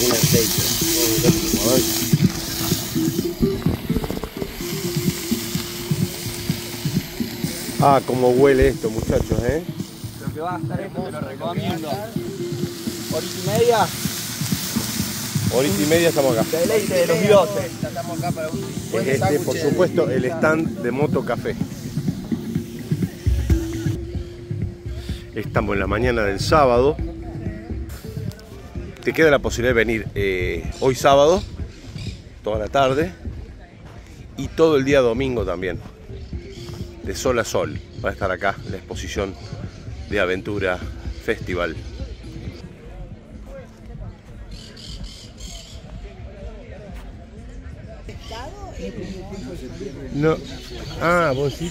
A ver. Ah, cómo huele esto, muchachos, ¿eh? Lo que va a estar esto te lo recomiendo. Horita y media, Horita y media estamos acá. deleite de los dioses. Es este, por supuesto, el stand de Moto Café. Estamos en la mañana del sábado. Te queda la posibilidad de venir eh, hoy sábado, toda la tarde, y todo el día domingo también. De sol a sol. Va a estar acá la exposición de Aventura Festival. No. Ah, vos sí.